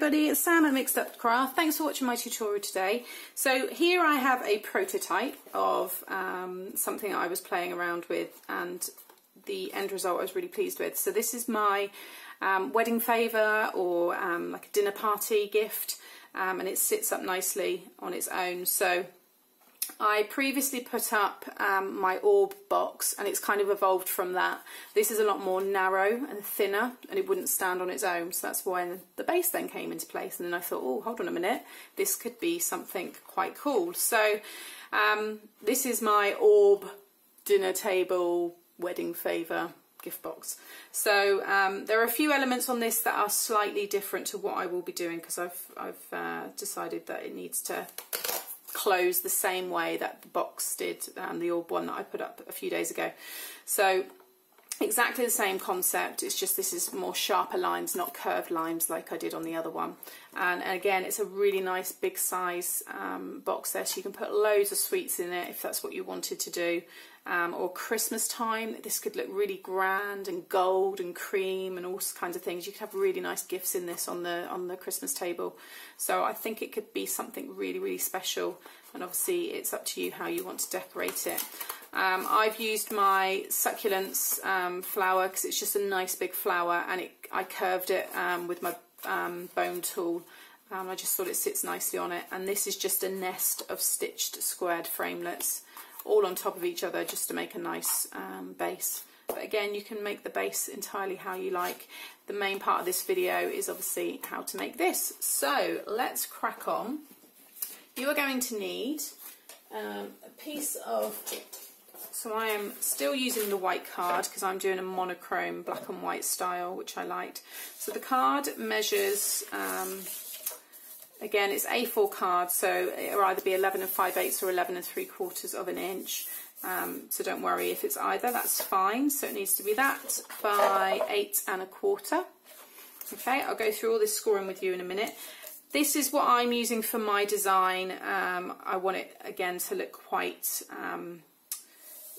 everybody, it's Sam at Mixed Up Craft. Thanks for watching my tutorial today. So here I have a prototype of um, something I was playing around with and the end result I was really pleased with. So this is my um, wedding favour or um, like a dinner party gift um, and it sits up nicely on its own. So I previously put up um, my orb box and it's kind of evolved from that. This is a lot more narrow and thinner and it wouldn't stand on its own so that's why the base then came into place and then I thought oh hold on a minute this could be something quite cool. So um, this is my orb dinner table wedding favour gift box. So um, there are a few elements on this that are slightly different to what I will be doing because I've, I've uh, decided that it needs to close the same way that the box did, and the orb one that I put up a few days ago. So exactly the same concept, it's just this is more sharper lines, not curved lines like I did on the other one. And, and again, it's a really nice big size um, box there, so you can put loads of sweets in it if that's what you wanted to do. Um, or Christmas time, this could look really grand and gold and cream and all kinds of things. You could have really nice gifts in this on the on the Christmas table. So I think it could be something really, really special. And obviously it's up to you how you want to decorate it. Um, I've used my succulents um, flower because it's just a nice big flower and it, I curved it um, with my um, bone tool. Um, I just thought it sits nicely on it. And this is just a nest of stitched squared framelets all on top of each other just to make a nice um, base. But again, you can make the base entirely how you like. The main part of this video is obviously how to make this. So let's crack on. You are going to need a piece of so I am still using the white card because I'm doing a monochrome black and white style, which I liked. So the card measures, um, again, it's A4 card, so it'll either be 11 and 5 eighths or 11 and 3 quarters of an inch. Um, so don't worry if it's either, that's fine. So it needs to be that by 8 and a quarter. Okay, I'll go through all this scoring with you in a minute. This is what I'm using for my design. Um, I want it, again, to look quite... Um,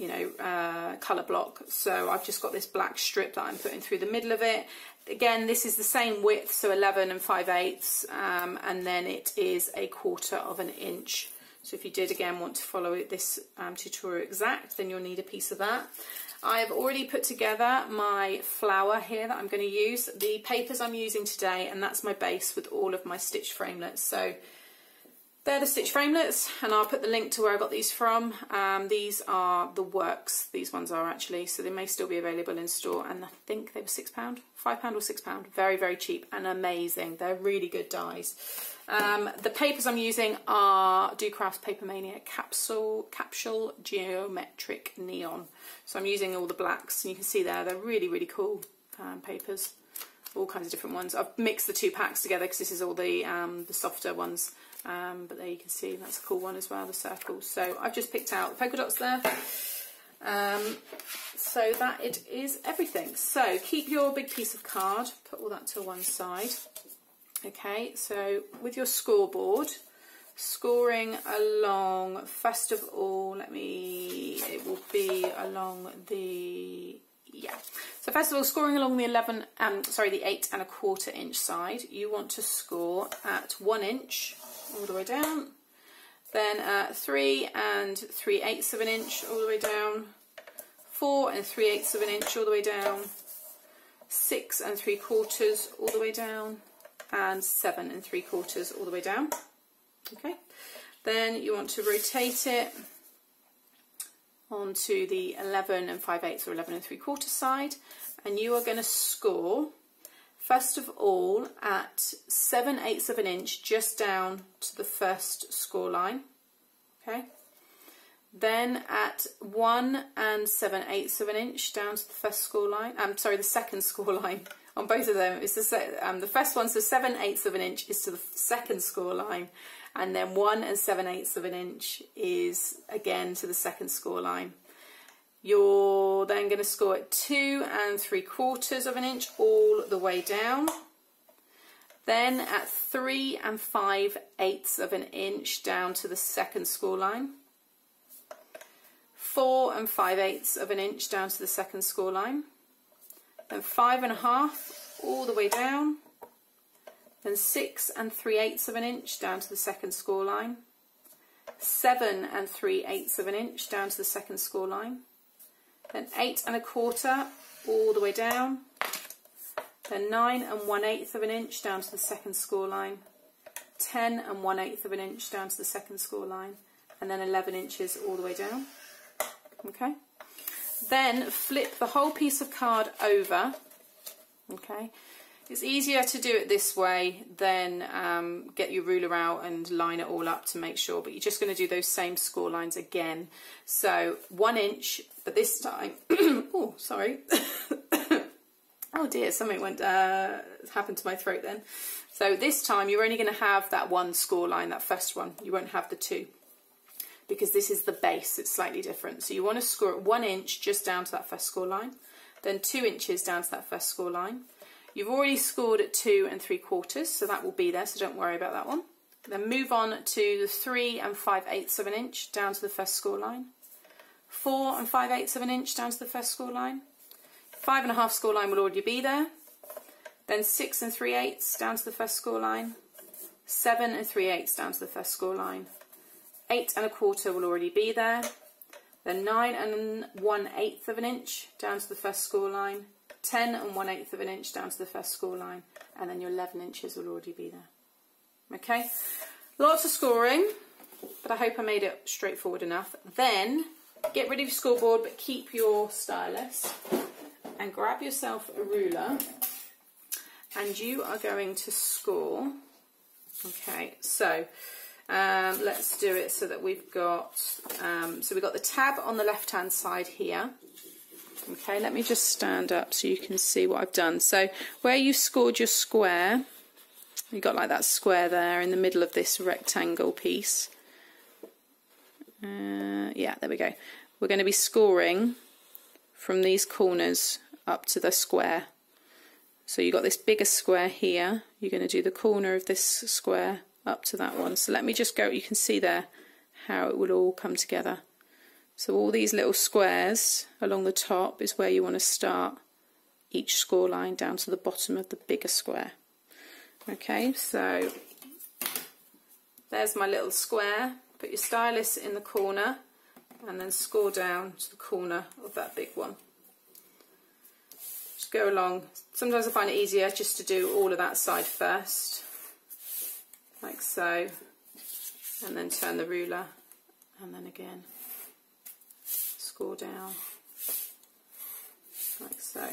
you know, uh, colour block. So I've just got this black strip that I'm putting through the middle of it. Again, this is the same width, so 11 and 5 eighths, um, and then it is a quarter of an inch. So if you did again want to follow this um, tutorial exact, then you'll need a piece of that. I've already put together my flower here that I'm going to use. The papers I'm using today, and that's my base with all of my stitch framelets. So they're the stitch framelets and I'll put the link to where I got these from. Um, these are the works, these ones are actually, so they may still be available in store and I think they were £6, £5 or £6. Very, very cheap and amazing. They're really good dies. Um, the papers I'm using are Do Crafts Papermania Capsule, Capsule Geometric Neon. So I'm using all the blacks and you can see there, they're really, really cool um, papers. All kinds of different ones. I've mixed the two packs together because this is all the, um, the softer ones. Um, but there you can see that's a cool one as well, the circles. So I've just picked out the polka dots there. Um, so that it is everything. So keep your big piece of card, put all that to one side. Okay, so with your scoreboard, scoring along, first of all, let me, it will be along the, yeah. So first of all, scoring along the 11, um, sorry, the 8 and a quarter inch side, you want to score at 1 inch all the way down. Then uh, 3 and 3 eighths of an inch all the way down. 4 and 3 eighths of an inch all the way down. 6 and 3 quarters all the way down. And 7 and 3 quarters all the way down. Okay. Then you want to rotate it onto the 11 and 5 eighths or 11 and 3 quarters side and you are going to score First of all, at 7 eighths of an inch, just down to the first score line, okay? Then at 1 and 7 eighths of an inch down to the first score line, I'm um, sorry, the second score line on both of them. It's the, um, the first one, so 7 eighths of an inch is to the second score line, and then 1 and 7 eighths of an inch is again to the second score line. You're then going to score at two and three quarters of an inch all the way down. Then at three and five eighths of an inch down to the second score line. Four and five eighths of an inch down to the second score line. Then five and a half all the way down. then 6 and 3 eighths of an inch down to the second score line, 7 and 3 eighths of an inch down to the second score line, then 8 and a quarter all the way down, then 9 and 1 eighth of an inch down to the second score line, 10 and 1 eighth of an inch down to the second score line, and then 11 inches all the way down. Okay. Then flip the whole piece of card over. Okay. It's easier to do it this way than um, get your ruler out and line it all up to make sure, but you're just going to do those same score lines again. So one inch, but this time, oh, sorry. oh dear, something went, uh, happened to my throat then. So this time you're only going to have that one score line, that first one. You won't have the two because this is the base, it's slightly different. So you want to score it one inch just down to that first score line, then two inches down to that first score line, You've already scored at two and three quarters, so that will be there, so don't worry about that one. Then move on to the three and five eighths of an inch down to the first score line. Four and five eighths of an inch down to the first score line. Five and a half score line will already be there. Then six and three eighths down to the first score line. Seven and three eighths down to the first score line. Eight and a quarter will already be there. Then nine and one eighth of an inch down to the first score line 10 and 1 8th of an inch down to the first score line and then your 11 inches will already be there. Okay, lots of scoring, but I hope I made it straightforward enough. Then get rid of your scoreboard but keep your stylus and grab yourself a ruler and you are going to score. Okay, so um, let's do it so that we've got, um, so we've got the tab on the left hand side here Okay, let me just stand up so you can see what I've done. So where you scored your square, you got like that square there in the middle of this rectangle piece. Uh, yeah, there we go. We're going to be scoring from these corners up to the square. So you've got this bigger square here. You're going to do the corner of this square up to that one. So let me just go, you can see there how it will all come together. So all these little squares along the top is where you want to start each score line down to the bottom of the bigger square. Okay, so there's my little square. Put your stylus in the corner and then score down to the corner of that big one. Just go along. Sometimes I find it easier just to do all of that side first, like so, and then turn the ruler and then again score down like so.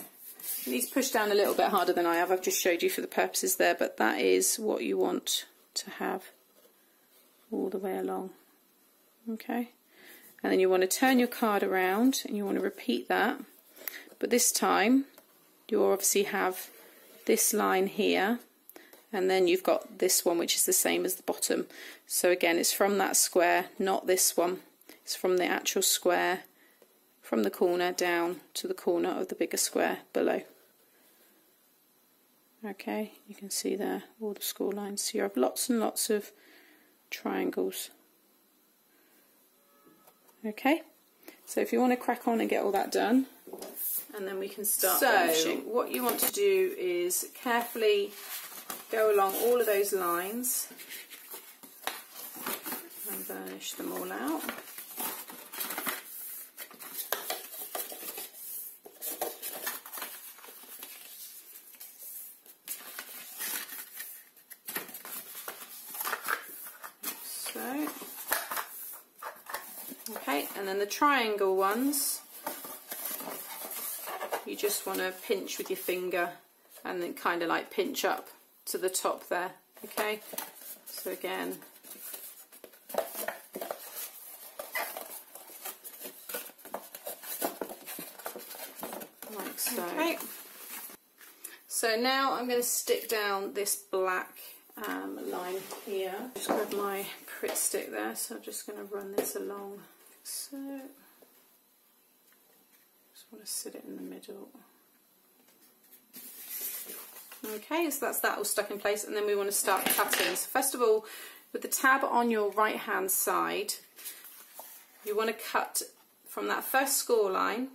Needs to push down a little bit harder than I have. I've just showed you for the purposes there, but that is what you want to have all the way along. Okay, and then you want to turn your card around and you want to repeat that, but this time you obviously have this line here and then you've got this one which is the same as the bottom so again it's from that square not this one it's from the actual square from the corner down to the corner of the bigger square below. Okay, you can see there all the score lines. So you have lots and lots of triangles. Okay, so if you want to crack on and get all that done, and then we can start so, burnishing. what you want to do is carefully go along all of those lines and burnish them all out. and then the triangle ones. You just want to pinch with your finger and then kind of like pinch up to the top there okay? So again. Like so. Okay. so now I'm going to stick down this black um, line here. Just grab my Pritt stick there so I'm just going to run this along so just want to sit it in the middle. Okay, so that's that all stuck in place and then we want to start cutting. So first of all, with the tab on your right hand side, you want to cut from that first score line,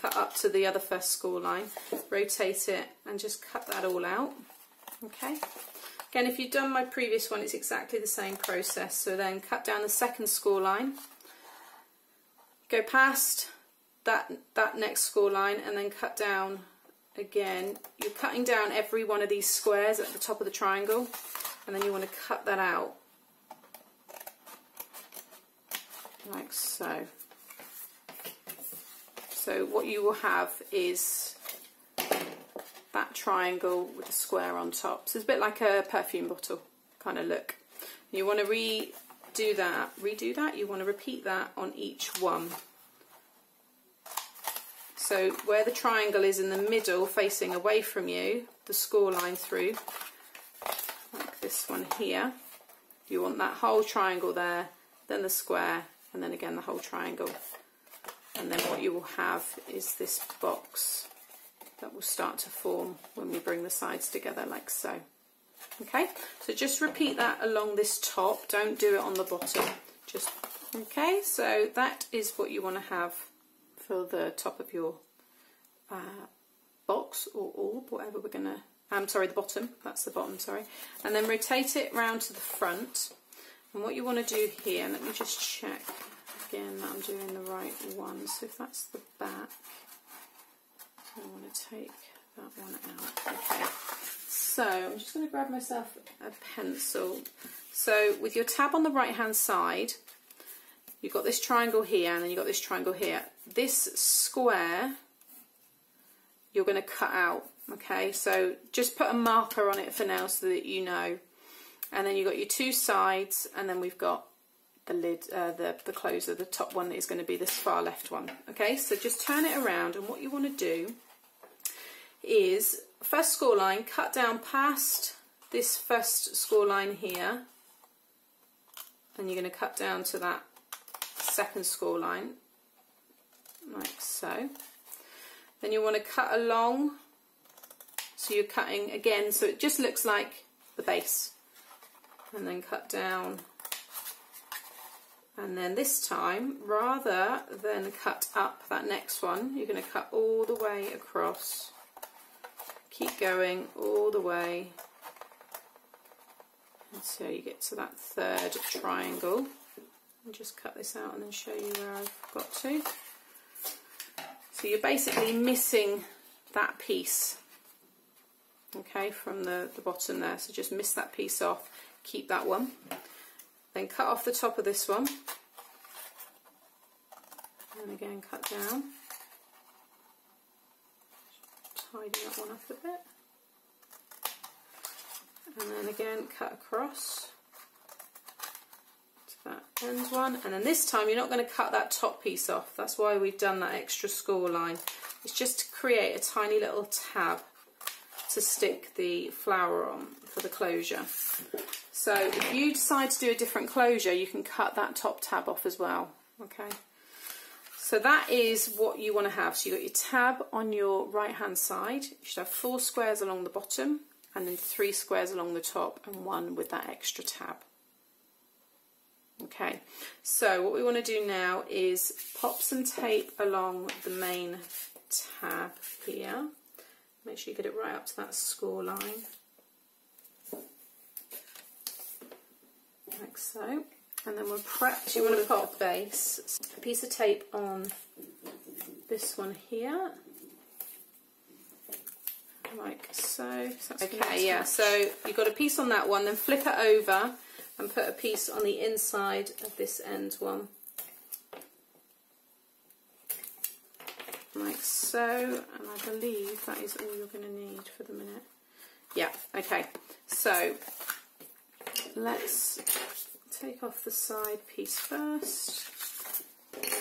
cut up to the other first score line, rotate it and just cut that all out. Okay. Again, if you've done my previous one, it's exactly the same process. So then cut down the second score line, go past that, that next score line and then cut down again. You're cutting down every one of these squares at the top of the triangle and then you want to cut that out like so. So what you will have is that triangle with a square on top. So it's a bit like a perfume bottle kind of look. You want to redo that, redo that, you want to repeat that on each one. So where the triangle is in the middle facing away from you, the score line through, like this one here, you want that whole triangle there, then the square, and then again the whole triangle and then what you will have is this box that will start to form when we bring the sides together like so. Okay, so just repeat that along this top, don't do it on the bottom. Just Okay, so that is what you want to have for the top of your uh, box or orb, whatever we're to, I'm sorry, the bottom, that's the bottom, sorry. And then rotate it round to the front. And what you want to do here, let me just check again that I'm doing the right one. So if that's the back, I want to take that one out. Okay, so I'm just going to grab myself a pencil. So with your tab on the right hand side, you've got this triangle here and then you've got this triangle here. This square you're going to cut out. Okay, so just put a marker on it for now so that you know. And then you've got your two sides and then we've got the lid, uh, the, the closer, the top one is going to be this far left one. Okay, so just turn it around and what you want to do is first score line, cut down past this first score line here. And you're going to cut down to that second score line like so. Then you want to cut along so you're cutting again so it just looks like the base. And then cut down. And then this time rather than cut up that next one you're going to cut all the way across keep going all the way. Until you get to that third triangle. And just cut this out and then show you where I've got to. So you're basically missing that piece okay from the, the bottom there. So just miss that piece off keep that one. Then cut off the top of this one. And again cut down. Tidy that one up a bit. And then again cut across to that end one. And then this time you're not going to cut that top piece off. That's why we've done that extra score line. It's just to create a tiny little tab to stick the flower on for the closure. So if you decide to do a different closure, you can cut that top tab off as well. Okay. So that is what you want to have. So you've got your tab on your right hand side. You should have four squares along the bottom and then three squares along the top and one with that extra tab. Okay, so what we want to do now is pop some tape along the main tab here. Make sure you get it right up to that score line. like so. And then we'll prep you want to put a base, piece of tape on this one here, like so. so okay, yeah, so you've got a piece on that one, then flip it over and put a piece on the inside of this end one. Like so, and I believe that is all you're going to need for the minute. Yeah, okay, so let's take off the side piece first.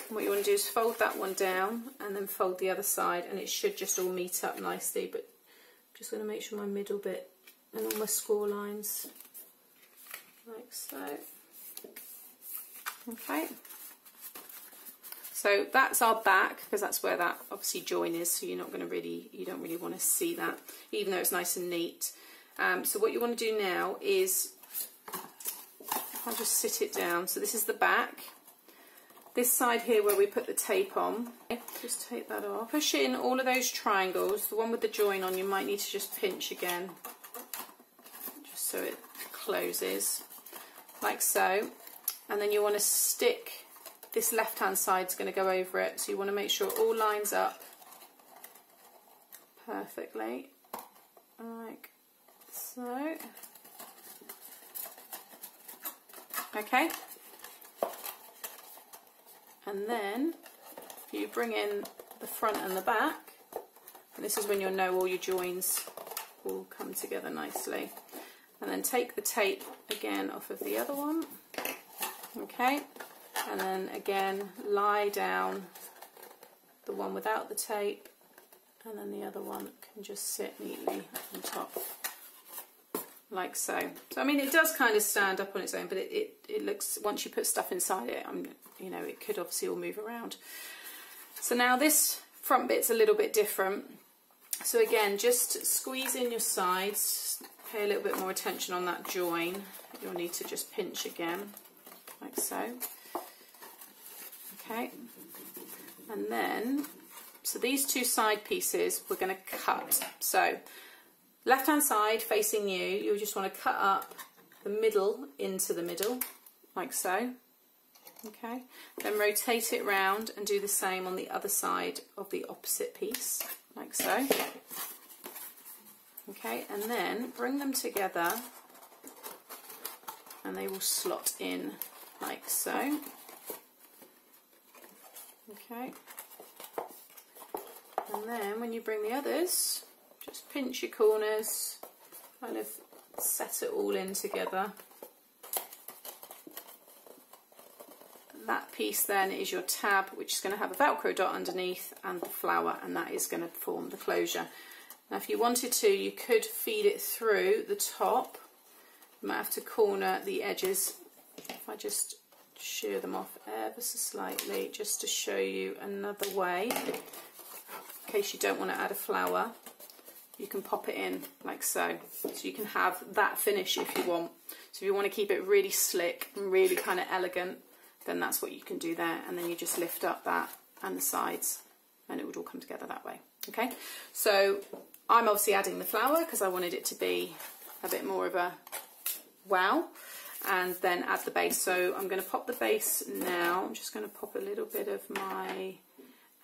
What you want to do is fold that one down and then fold the other side and it should just all meet up nicely but I'm just going to make sure my middle bit and all my score lines like so. Okay. So that's our back because that's where that obviously join is so you're not going to really, you don't really want to see that even though it's nice and neat. Um, so what you want to do now is I'll just sit it down. So this is the back. This side here where we put the tape on, just take that off. Push in all of those triangles. The one with the join on you might need to just pinch again. Just so it closes. Like so. And then you want to stick this left hand side is going to go over it. So you want to make sure it all lines up perfectly. Like so. Okay and then you bring in the front and the back. And this is when you'll know all your joins will come together nicely. And then take the tape again off of the other one. Okay. And then again lie down the one without the tape. And then the other one can just sit neatly on top like so. So I mean it does kind of stand up on its own but it, it, it looks, once you put stuff inside it, I'm, you know, it could obviously all move around. So now this front bit's a little bit different. So again, just squeeze in your sides, pay a little bit more attention on that join. You'll need to just pinch again, like so. Okay, and then, so these two side pieces we're going to cut. So left hand side facing you, you just want to cut up the middle into the middle, like so. Okay, then rotate it round and do the same on the other side of the opposite piece, like so. Okay, and then bring them together and they will slot in like so. Okay. And then when you bring the others, just pinch your corners, kind of set it all in together. that piece then is your tab which is going to have a velcro dot underneath and the flower and that is going to form the closure. Now if you wanted to you could feed it through the top, you might have to corner the edges if I just shear them off ever so slightly just to show you another way in case you don't want to add a flower you can pop it in like so. So you can have that finish if you want. So if you want to keep it really slick and really kind of elegant then that's what you can do there. And then you just lift up that and the sides and it would all come together that way okay? So I'm obviously adding the flower because I wanted it to be a bit more of a wow. And then add the base. So I'm going to pop the base now. I'm just going to pop a little bit of my,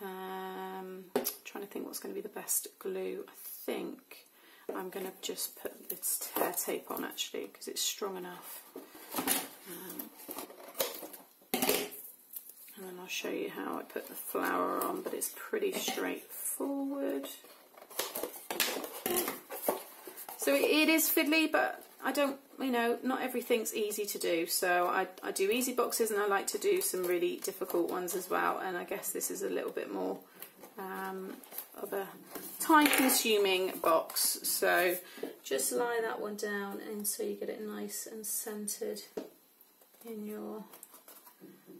um, trying to think what's going to be the best glue. I think I'm going to just put this tear tape on actually because it's strong enough. Um, and then I'll show you how I put the flower on, but it's pretty straightforward. So it is fiddly, but I don't, you know, not everything's easy to do. So I, I do easy boxes and I like to do some really difficult ones as well. And I guess this is a little bit more um, of a time consuming box. So just lie that one down and so you get it nice and centered in your,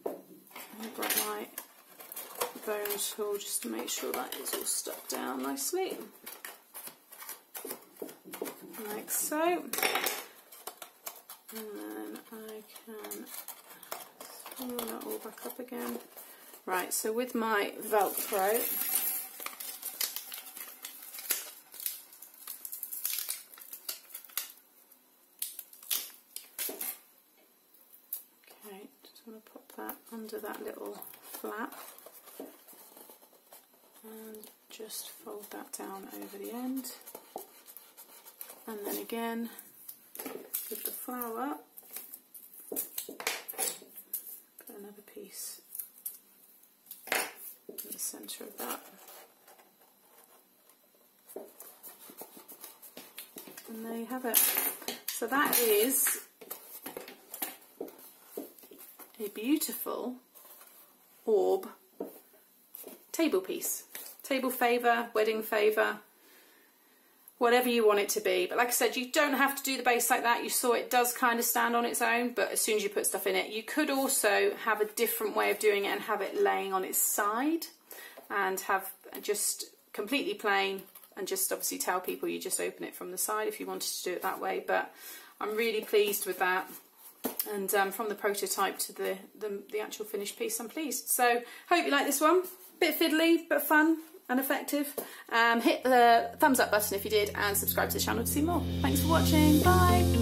I've got my bone tool just to make sure that is all stuck down nicely like so. And then I can pull that all back up again. Right, so with my Velcro, okay, just going to pop that under that little flap and just fold that down over the end. And then again with the flower put another piece in the centre of that. And there you have it. So that is a beautiful orb table piece. Table favour wedding favour whatever you want it to be. But like I said, you don't have to do the base like that. You saw it does kind of stand on its own, but as soon as you put stuff in it, you could also have a different way of doing it and have it laying on its side and have just completely plain and just obviously tell people you just open it from the side if you wanted to do it that way. But I'm really pleased with that. And um, from the prototype to the, the, the actual finished piece, I'm pleased. So hope you like this one. Bit fiddly, but fun and effective. Um, hit the thumbs up button if you did and subscribe to the channel to see more. Thanks for watching. Bye.